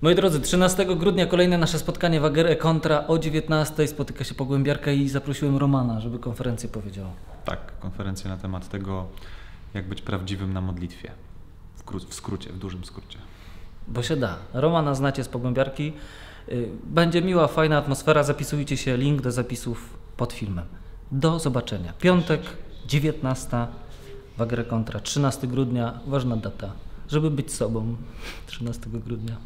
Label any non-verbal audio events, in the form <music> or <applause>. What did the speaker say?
Moi drodzy, 13 grudnia kolejne nasze spotkanie w Agere Kontra o 19 spotyka się Pogłębiarka i zaprosiłem Romana, żeby konferencję powiedział. Tak, konferencję na temat tego, jak być prawdziwym na modlitwie. W, skrócie, w dużym skrócie. Bo się da. Romana znacie z Pogłębiarki. Y, będzie miła, fajna atmosfera. Zapisujcie się, link do zapisów pod filmem. Do zobaczenia. Piątek, 19 w Kontra, e 13 grudnia, ważna data, żeby być sobą <laughs> 13 grudnia.